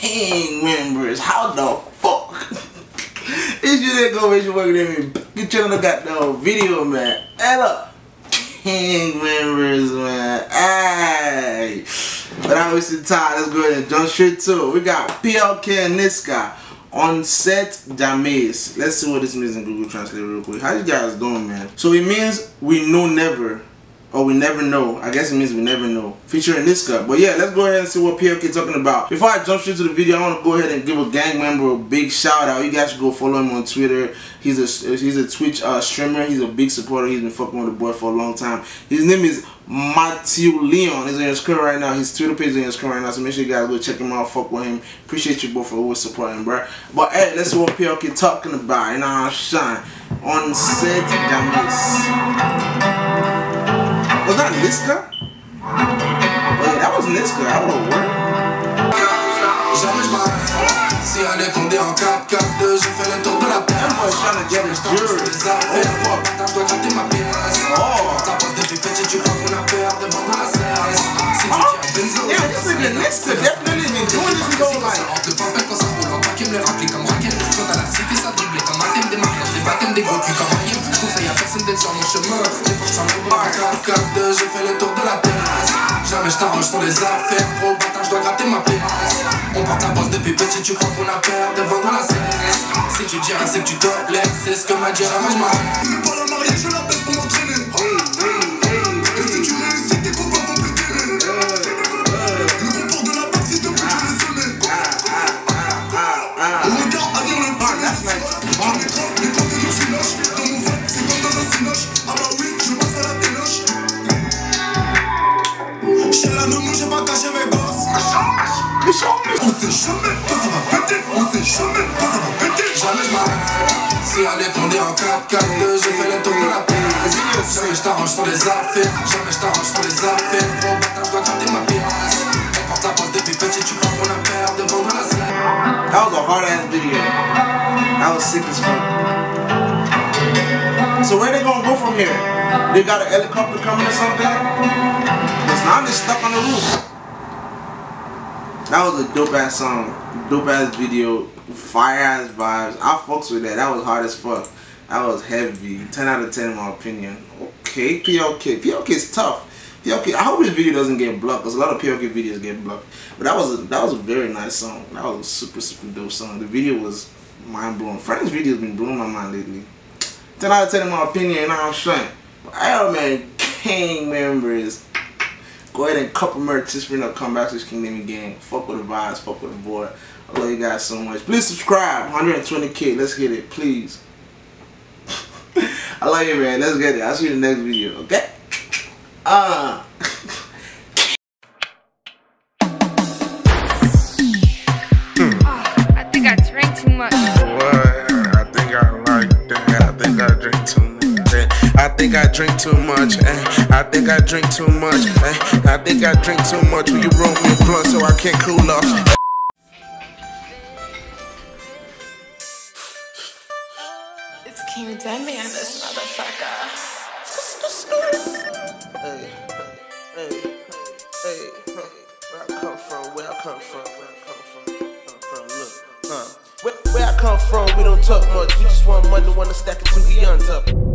gang members. How the fuck? If you didn't go make your work with me, get you on the goddamn video, man. Up. Gang members, man. Hey. But I wasted time. Let's go ahead and jump straight to it. We got PLK and Niska on sait Jamais. Let's see what this means in Google Translate real quick. How you guys doing, man? So it means we know never or we never know. I guess it means we never know. Featuring Niska. But yeah, let's go ahead and see what PLK is talking about. Before I jump straight to the video, I want to go ahead and give a gang member a big shout out. You guys should go follow him on Twitter. He's a he's a Twitch uh, streamer. He's a big supporter. He's been fucking with the boy for a long time. His name is Matthew Leon. He's on your screen right now. His Twitter page is on your screen right now. So make sure you guys go check him out. Fuck with him. Appreciate you both for always supporting, bro. But hey, let's see what PLK talking about. You know how shine on sait jamais. Was that Niska? Oh yeah, that was Niska. I don't know where. Je Si elle est condé en 4-4-2 Je fais le tour de la terre. Les affaires Oh fuck. T'as dois gratter ma pièce. Ta bosse depuis petit Tu crois qu'on a peur de vendre la cesse Si tu dis à Benzo Yeah, this nigga Niska definitely been doing this his whole Ça life. rentre le pampel quand ça roule en paquet Me les remplit comme raquette Quand t'as la cité ça double Comme un thème des mariages Des baptêmes des gros culs comme un Je conseille à personne d'être sur mon chemin Des fois j'en ai pas 4-4-2 Je fais le tour de la terre Jamais je t'arrange sur les affaires Gros bâtard je dois gratter ma pièce On porte la bosse depuis petit Tu crois qu'on a peur de vendre la cesse Si tu dis rien c'est que tu dois blesser C'est ce que m'a dit Jamais je Jamais je m'arrête Si elle est en 4-4-2 Je fais le tour de la pièce Jamais je t'arrange sur les affaires Jamais je t'arrange sur les affaires Gros bâtard dois gratter ma pièce On porte la poste depuis petit Tu crois qu'on a peur de la scène That was a hard ass video. That was sick as fuck. So where they gonna go from here? They got a helicopter coming or something? Cause now I'm just stuck on the roof. That was a dope ass song, dope ass video, fire ass vibes. I fucks with that. That was hard as fuck. That was heavy. 10 out of 10 in my opinion. Okay, PLK. PLK is tough. PLK. I hope this video doesn't get blocked because a lot of PLK videos get blocked. But that was a that was a very nice song. That was a super super dope song. The video was mind blowing. Friends video's been blowing my mind lately. 10 out of 10 in my opinion, I'm saying. But I man, gang members. Go ahead and couple merch just for back to this King Demi Gang. Fuck with the vibes, fuck with the boy. I love you guys so much. Please subscribe. 120k. Let's get it, please. I love you, man. Let's get it. I'll see you in the next video, okay? Uh. I think I drank too much. I think I drink too much. Eh, I think I drink too much. Eh, I think I drink too much. Will you roll me a blunt so I can't cool off? It's King Demian, this motherfucker. Hey, hey, hey, hey, hey. Where I come from? Where I come from? Where I come from? Come from? Look, huh? Where, where I come from, we don't talk much. We just want money, wanna stack it till we on top.